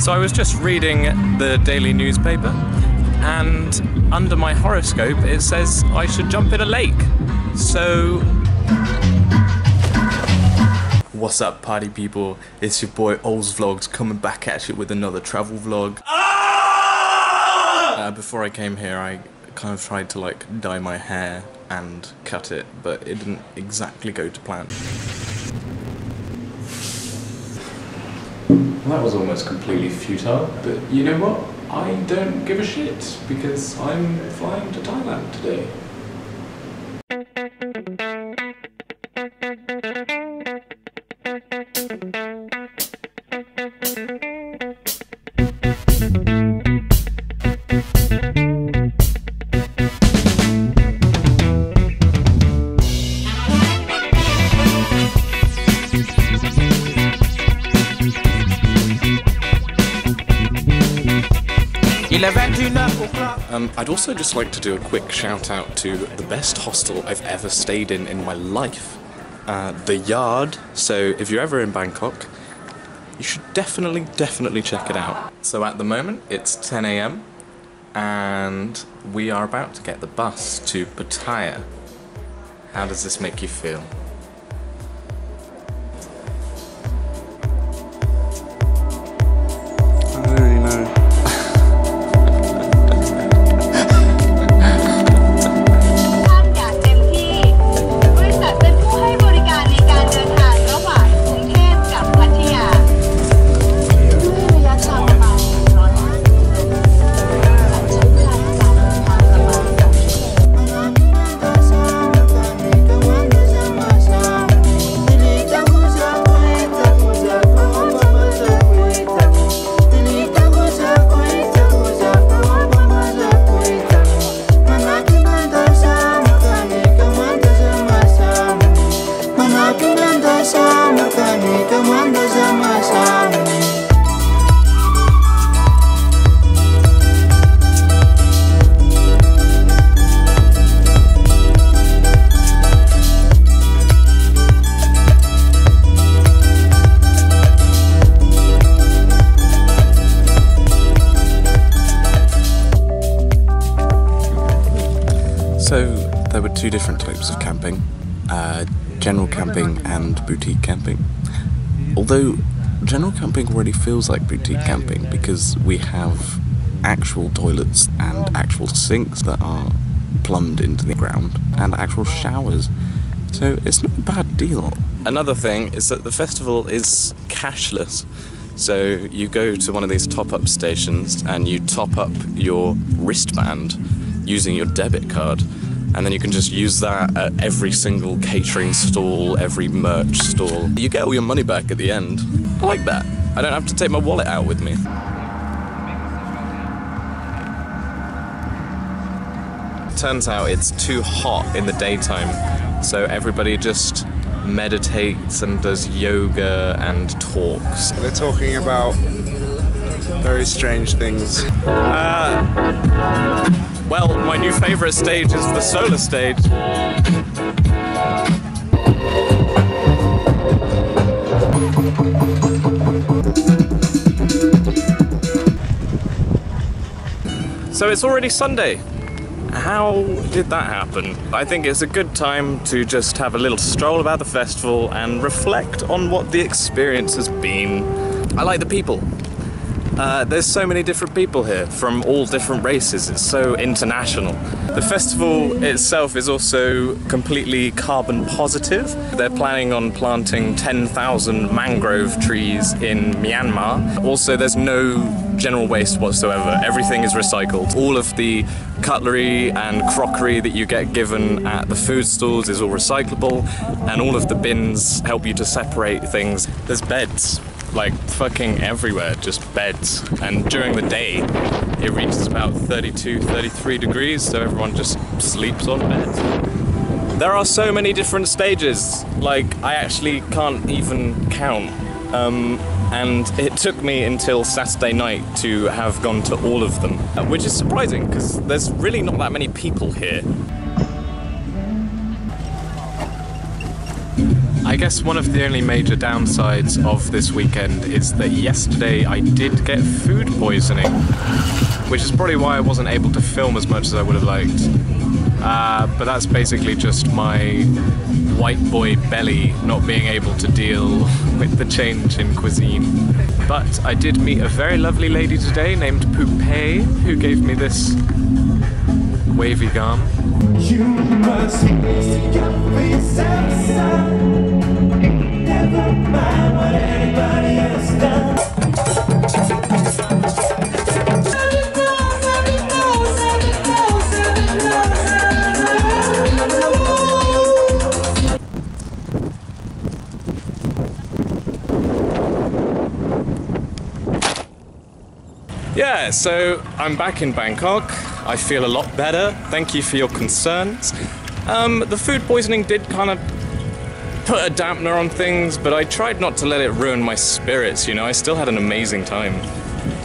So I was just reading the daily newspaper, and under my horoscope it says I should jump in a lake. So. What's up, party people? It's your boy Oz Vlogs coming back at you with another travel vlog. Uh, before I came here, I kind of tried to like dye my hair and cut it, but it didn't exactly go to plan. That was almost completely futile, but you know what? I don't give a shit because I'm flying to Thailand today. Um, I'd also just like to do a quick shout out to the best hostel I've ever stayed in in my life, uh, the Yard. So if you're ever in Bangkok, you should definitely, definitely check it out. So at the moment it's 10 a.m. and we are about to get the bus to Pattaya. How does this make you feel? Two different types of camping uh, general camping and boutique camping. Although general camping already feels like boutique camping because we have actual toilets and actual sinks that are plumbed into the ground and actual showers. So it's not a bad deal. Another thing is that the festival is cashless. So you go to one of these top up stations and you top up your wristband using your debit card. And then you can just use that at every single catering stall, every merch stall. You get all your money back at the end. I like that. I don't have to take my wallet out with me. Turns out it's too hot in the daytime, so everybody just meditates and does yoga and talks. They're talking about very strange things. Ah. Well, my new favourite stage is the solar stage. So it's already Sunday. How did that happen? I think it's a good time to just have a little stroll about the festival and reflect on what the experience has been. I like the people. Uh, there's so many different people here from all different races. It's so international. The festival itself is also completely carbon positive. They're planning on planting 10,000 mangrove trees in Myanmar. Also, there's no general waste whatsoever. Everything is recycled. All of the cutlery and crockery that you get given at the food stalls is all recyclable, and all of the bins help you to separate things. There's beds like fucking everywhere, just beds. And during the day, it reaches about 32, 33 degrees, so everyone just sleeps on beds. There are so many different stages, like, I actually can't even count. Um, and it took me until Saturday night to have gone to all of them, which is surprising because there's really not that many people here. I guess one of the only major downsides of this weekend is that yesterday I did get food poisoning, which is probably why I wasn't able to film as much as I would have liked. Uh, but that's basically just my white boy belly not being able to deal with the change in cuisine. But I did meet a very lovely lady today named Poupée who gave me this wavy gum. You must Yeah, so I'm back in Bangkok. I feel a lot better. Thank you for your concerns. Um, the food poisoning did kind of put a dampener on things, but I tried not to let it ruin my spirits, you know, I still had an amazing time.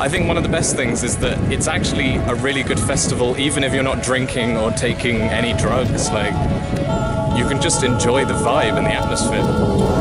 I think one of the best things is that it's actually a really good festival, even if you're not drinking or taking any drugs. Like, you can just enjoy the vibe and the atmosphere.